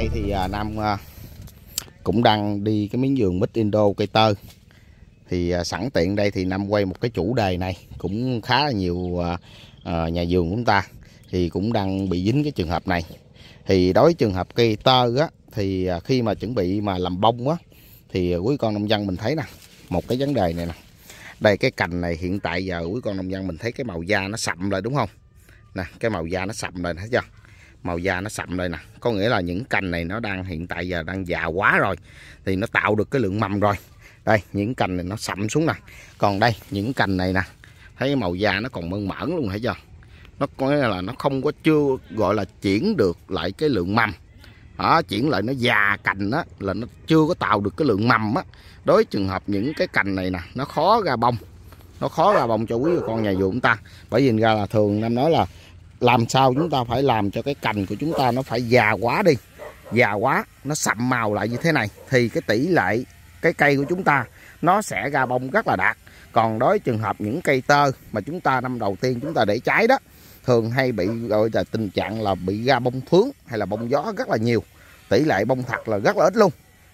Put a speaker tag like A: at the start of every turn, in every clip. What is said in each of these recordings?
A: nay thì à, Nam à, cũng đang đi cái miếng vườn mít Indo cây tơ. Thì à, sẵn tiện đây thì Nam quay một cái chủ đề này cũng khá là nhiều à, à, nhà vườn chúng ta thì cũng đang bị dính cái trường hợp này. Thì đối với trường hợp cây tơ á thì à, khi mà chuẩn bị mà làm bông á thì quý con nông dân mình thấy nè một cái vấn đề này nè. Đây cái cành này hiện tại giờ quý con nông dân mình thấy cái màu da nó sậm lại đúng không? Nè cái màu da nó sậm lại thấy chưa? Màu da nó sậm đây nè. Có nghĩa là những cành này nó đang hiện tại giờ đang già quá rồi. Thì nó tạo được cái lượng mầm rồi. Đây những cành này nó sậm xuống nè. Còn đây những cành này nè. Thấy màu da nó còn mơn mởn luôn thấy chưa nó có nghĩa là nó không có chưa gọi là chuyển được lại cái lượng mầm. Đó, chuyển lại nó già cành á là nó chưa có tạo được cái lượng mầm á. Đối trường hợp những cái cành này nè nó khó ra bông. Nó khó ra bông cho quý bà con nhà vườn chúng ta. Bởi vì ra là thường năm nói là làm sao chúng ta phải làm cho cái cành của chúng ta nó phải già quá đi. Già quá, nó sậm màu lại như thế này, thì cái tỷ lệ, cái cây của chúng ta, nó sẽ ra bông rất là đạt. Còn đối với trường hợp những cây tơ mà chúng ta năm đầu tiên chúng ta để trái đó, thường hay bị gọi là tình trạng là bị ra bông phướng hay là bông gió rất là nhiều. Tỷ lệ bông thật là rất là ít luôn.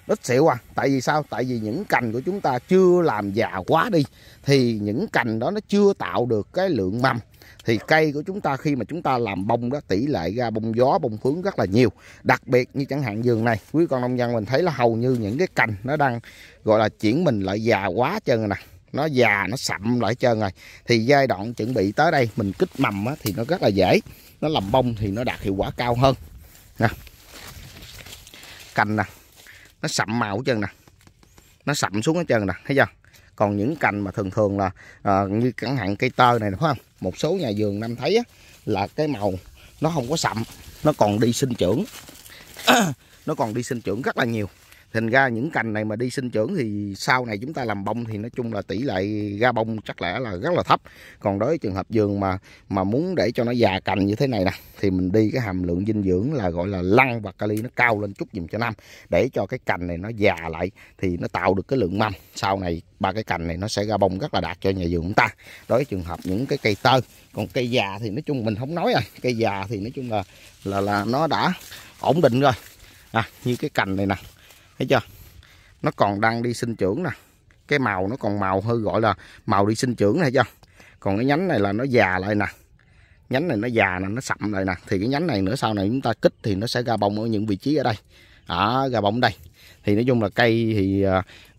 A: Ít xỉu à. Tại vì sao? Tại vì những cành của chúng ta chưa làm già quá đi, thì những cành đó nó chưa tạo được cái lượng mầm thì cây của chúng ta khi mà chúng ta làm bông đó tỷ lệ ra bông gió bông phướng rất là nhiều. Đặc biệt như chẳng hạn vườn này quý con nông dân mình thấy là hầu như những cái cành nó đang gọi là chuyển mình lại già quá trơn rồi nè. Nó già nó sậm lại trơn rồi. Thì giai đoạn chuẩn bị tới đây mình kích mầm á, thì nó rất là dễ. Nó làm bông thì nó đạt hiệu quả cao hơn. Nè. Cành nè nó sậm màu hết trơn nè. Nó sậm xuống hết trơn nè thấy chưa? Còn những cành mà thường thường là à, như chẳng hạn cây tơ này phải không? Một số nhà vườn năm thấy á, là cái màu nó không có sậm nó còn đi sinh trưởng. Nó còn đi sinh trưởng rất là nhiều thành ra những cành này mà đi sinh trưởng thì sau này chúng ta làm bông thì nói chung là tỷ lệ ra bông chắc lẽ là rất là thấp. Còn đối với trường hợp vườn mà mà muốn để cho nó già cành như thế này nè thì mình đi cái hàm lượng dinh dưỡng là gọi là lăng và kali nó cao lên chút dùm cho năm để cho cái cành này nó già lại thì nó tạo được cái lượng mầm sau này ba cái cành này nó sẽ ra bông rất là đạt cho nhà vườn chúng ta. Đối với trường hợp những cái cây tơ còn cây già thì nói chung mình không nói rồi cây già thì nói chung là là là nó đã ổn định rồi. À, như cái cành này nè thấy chưa? Nó còn đang đi sinh trưởng nè. Cái màu nó còn màu hơi gọi là màu đi sinh trưởng này chưa? Còn cái nhánh này là nó già lại nè. Nhánh này nó già nè nó sậm lại nè. Thì cái nhánh này nữa sau này chúng ta kích thì nó sẽ ra bông ở những vị trí ở đây. Ở ra bông đây. Thì nói chung là cây thì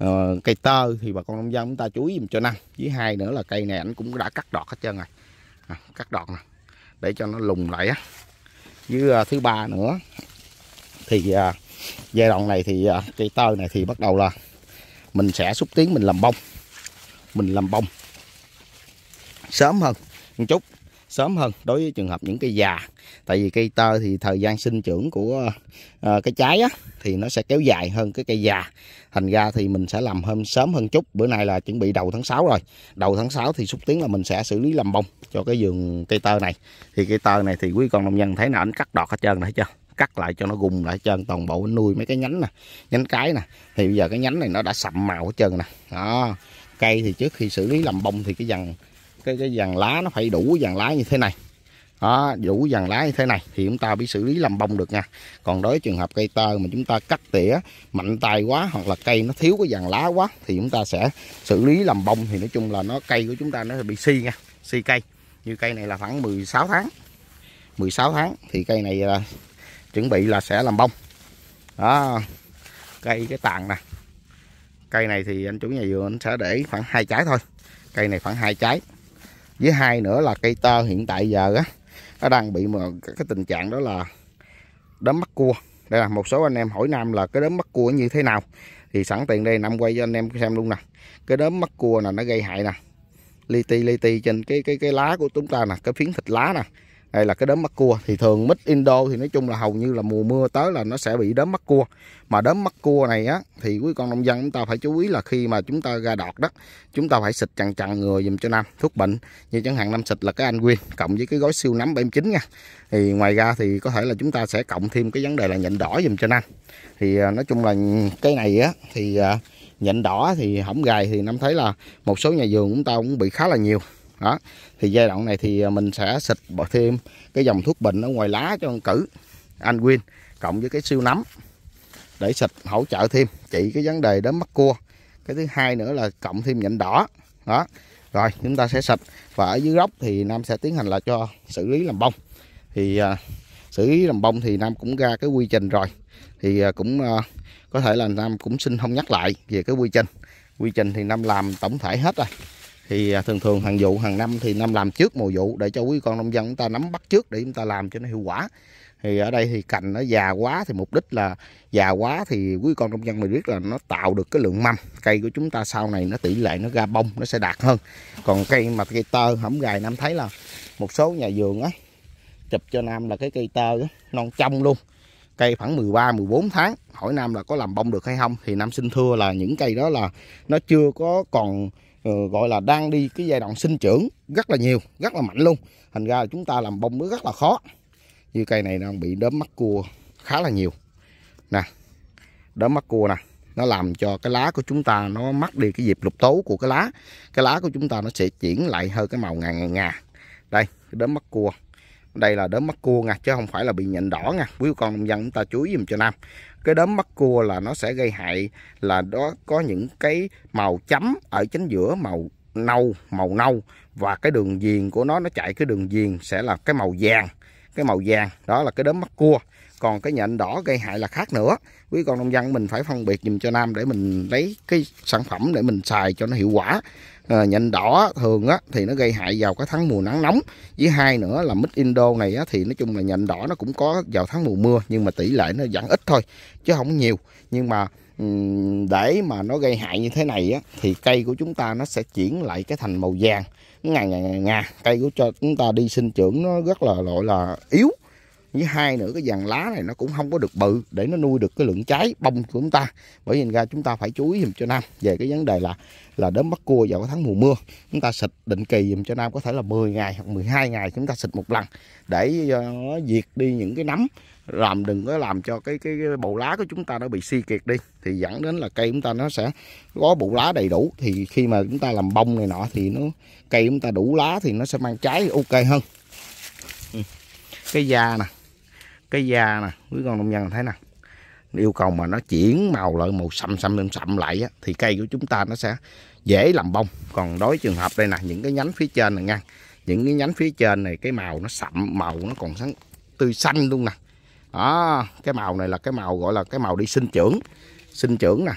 A: uh, cây tơ thì bà con nông dân chúng ta chú ý cho năng, với hai nữa là cây này ảnh cũng đã cắt đọt hết trơn rồi. À, cắt đọt nè. Để cho nó lùng lại á. Với uh, thứ ba nữa thì uh, giai đoạn này thì à, cây tơ này thì bắt đầu là mình sẽ xúc tiến mình làm bông. Mình làm bông. Sớm hơn một chút. Sớm hơn đối với trường hợp những cây già. Tại vì cây tơ thì thời gian sinh trưởng của uh, cái trái á, thì nó sẽ kéo dài hơn cái cây già. Thành ra thì mình sẽ làm hơn sớm hơn chút. Bữa nay là chuẩn bị đầu tháng 6 rồi. Đầu tháng 6 thì xúc tiến là mình sẽ xử lý làm bông cho cái vườn cây tơ này. Thì cây tơ này thì quý con nông dân thấy là ảnh cắt đọt hết trơn rồi thấy chưa? Cắt lại cho nó gung lại trơn, toàn bộ nuôi mấy cái nhánh nè, nhánh cái nè. Thì bây giờ cái nhánh này nó đã sậm màu hết trơn nè. Đó, cây thì trước khi xử lý làm bông thì cái dàn, cái cái dàn lá nó phải đủ dàn lá như thế này. Đó, đủ dàn lá như thế này thì chúng ta bị xử lý làm bông được nha. Còn đối với trường hợp cây tơ mà chúng ta cắt tỉa mạnh tay quá hoặc là cây nó thiếu cái dàn lá quá thì chúng ta sẽ xử lý làm bông. Thì nói chung là nó, cây của chúng ta nó bị si nha, si cây. Như cây này là khoảng 16 tháng 16 tháng thì cây này là chuẩn bị là sẽ làm bông. Đó, cây cái tàn nè. Cây này thì anh chủ nhà vườn anh sẽ để khoảng hai trái thôi. Cây này khoảng hai trái. Với hai nữa là cây tơ hiện tại giờ á, nó đang bị mà cái tình trạng đó là đốm mắt cua. Đây là một số anh em hỏi nam là cái đốm mắt cua như thế nào? Thì sẵn tiền đây năm quay cho anh em xem luôn nè. Cái đốm mắt cua là nó gây hại nè. Li ti li ti trên cái cái cái lá của chúng ta nè, cái phiến thịt lá nè đây là cái đốm mắt cua. Thì thường mít Indo thì nói chung là hầu như là mùa mưa tới là nó sẽ bị đốm mắt cua. Mà đốm mắt cua này á, thì quý con nông dân chúng ta phải chú ý là khi mà chúng ta ra đọt đất chúng ta phải xịt chằn chằn ngừa dùm cho năm thuốc bệnh. Như chẳng hạn năm xịt là cái anh quyên, cộng với cái gói siêu nấm 79 nha. Thì ngoài ra thì có thể là chúng ta sẽ cộng thêm cái vấn đề là nhện đỏ dùm cho năm thì à, nói chung là cái này á, thì à, nhện đỏ thì hỏng gài thì năm thấy là một số nhà vườn chúng ta cũng bị khá là nhiều đó. Thì giai đoạn này thì à, mình sẽ xịt bỏ thêm cái dòng thuốc bệnh ở ngoài lá cho con cử anh Win cộng với cái siêu nấm để xịt hỗ trợ thêm. Trị cái vấn đề đến mắt cua. Cái thứ hai nữa là cộng thêm nhện đỏ. Đó. Rồi chúng ta sẽ xịt. Và ở dưới gốc thì nam sẽ tiến hành là cho xử lý làm bông. Thì à, xử lý làm bông thì nam cũng ra cái quy trình rồi. Thì à, cũng à, có thể là nam cũng xin không nhắc lại về cái quy trình. Quy trình thì nam làm tổng thể hết rồi thì à, thường thường hàng vụ hàng năm thì năm làm trước mùa vụ để cho quý con nông dân chúng ta nắm bắt trước để chúng ta làm cho nó hiệu quả. Thì ở đây thì cành nó già quá thì mục đích là già quá thì quý con nông dân mình biết là nó tạo được cái lượng mâm cây của chúng ta sau này nó tỷ lệ nó ra bông nó sẽ đạt hơn. Còn cây mà cây tơ hổng gài nam thấy là một số nhà vườn á chụp cho nam là cái cây tơ đó, non trong luôn. Cây khoảng 13 14 tháng hỏi nam là có làm bông được hay không? Thì nam xin thưa là những cây đó là nó chưa có còn Ừ, gọi là đang đi cái giai đoạn sinh trưởng rất là nhiều, rất là mạnh luôn. Thành ra là chúng ta làm bông nó rất là khó. Như cây này đang bị đốm mắt cua khá là nhiều. Nè, đốm mắt cua nè, nó làm cho cái lá của chúng ta nó mất đi cái dịp lục tố của cái lá. Cái lá của chúng ta nó sẽ chuyển lại hơi cái màu ngà ngà ngà. Đây, đốm mắt cua đây là đốm mắt cua nha, chứ không phải là bị nhện đỏ nha. Quý con nông dân chúng ta chú ý dùm cho nam. Cái đốm mắt cua là nó sẽ gây hại, là đó có những cái màu chấm ở chính giữa, màu nâu màu nâu. Và cái đường viền của nó nó chạy cái đường viền sẽ là cái màu vàng. Cái màu vàng, đó là cái đốm mắt cua còn cái nhện đỏ gây hại là khác nữa. Quý con nông dân mình phải phân biệt dùm cho nam để mình lấy cái sản phẩm để mình xài cho nó hiệu quả. À, nhện đỏ thường á thì nó gây hại vào cái tháng mùa nắng nóng. Với hai nữa là mít indo này á thì nói chung là nhện đỏ nó cũng có vào tháng mùa mưa nhưng mà tỷ lệ nó vẫn ít thôi chứ không nhiều. Nhưng mà để mà nó gây hại như thế này á thì cây của chúng ta nó sẽ chuyển lại cái thành màu vàng. Ngà ngà ngà ngà cây của cho chúng ta đi sinh trưởng nó rất là gọi là yếu với hai nữa cái dàn lá này nó cũng không có được bự để nó nuôi được cái lượng trái bông của chúng ta. Bởi vì ra chúng ta phải chú ý dùm cho nam về cái vấn đề là là đốm bắt cua vào cái tháng mùa mưa. Chúng ta xịt định kỳ dùm cho nam có thể là 10 ngày hoặc 12 ngày chúng ta xịt một lần để ờ, nó diệt đi những cái nấm làm đừng có làm cho cái cái, bộ lá của chúng ta nó bị suy kiệt đi. Thì dẫn đến là cây chúng ta nó sẽ có bộ lá đầy đủ. Thì khi mà chúng ta làm bông này nọ thì nó cây chúng ta đủ lá thì nó sẽ mang trái ok hơn. Ừ. Cái da nè cái da nè quý con nông dân thấy nè yêu cầu mà nó chuyển màu lại màu sậm sậm sậm, sậm lại á, thì cây của chúng ta nó sẽ dễ làm bông. Còn đối trường hợp đây nè những cái nhánh phía trên này nha những cái nhánh phía trên này cái màu nó sậm màu nó còn sáng tươi xanh luôn nè. Đó cái màu này là cái màu gọi là cái màu đi sinh trưởng sinh trưởng nè.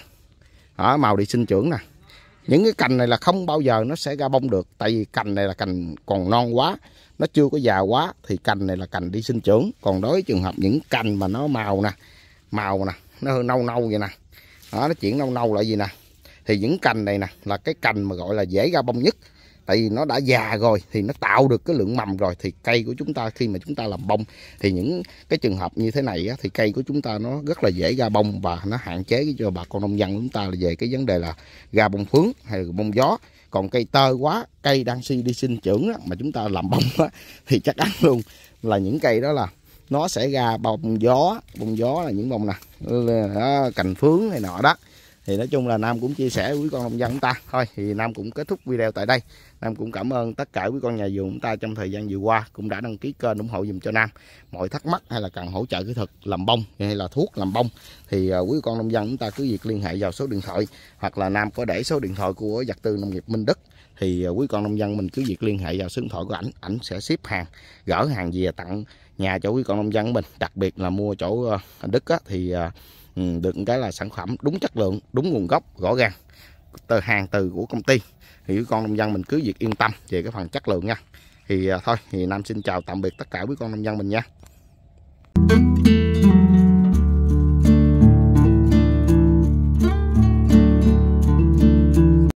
A: Đó màu đi sinh trưởng nè những cái cành này là không bao giờ nó sẽ ra bông được. Tại vì cành này là cành còn non quá, nó chưa có già quá, thì cành này là cành đi sinh trưởng. Còn đối với trường hợp những cành mà nó màu nè màu nè, nó hơi nâu nâu vậy nè, đó, nó chuyển nâu nâu lại gì nè, thì những cành này nè là cái cành mà gọi là dễ ra bông nhất tại vì nó đã già rồi thì nó tạo được cái lượng mầm rồi. Thì cây của chúng ta khi mà chúng ta làm bông thì những cái trường hợp như thế này á, thì cây của chúng ta nó rất là dễ ra bông và nó hạn chế cho bà con nông dân chúng ta là về cái vấn đề là ra bông phướng hay là bông gió. Còn cây tơ quá cây đang suy đi sinh trưởng á, mà chúng ta làm bông á, thì chắc chắn luôn. Là những cây đó là nó sẽ ra bông gió. Bông gió là những bông nè à, cành phướng này nọ đó thì nói chung là Nam cũng chia sẻ với quý con nông dân chúng ta. Thôi thì Nam cũng kết thúc video tại đây. Nam cũng cảm ơn tất cả quý con nhà vườn chúng ta trong thời gian vừa qua cũng đã đăng ký kênh ủng hộ dùm cho Nam. Mọi thắc mắc hay là cần hỗ trợ kỹ thuật làm bông hay là thuốc làm bông thì à, quý con nông dân chúng ta cứ việc liên hệ vào số điện thoại hoặc là Nam có để số điện thoại của vật tư nông nghiệp Minh Đức. Thì à, quý con nông dân mình cứ việc liên hệ vào số điện thoại của ảnh ảnh sẽ ship hàng gỡ hàng về tặng nhà cho quý con nông dân mình. Đặc biệt là mua chỗ anh Đức á, thì Ừ, được cái là sản phẩm đúng chất lượng đúng nguồn gốc rõ ràng. Từ hàng từ của công ty. Thì con nông dân mình cứ việc yên tâm về cái phần chất lượng nha. Thì à, thôi thì nam xin chào tạm biệt tất cả quý con nông dân mình nha.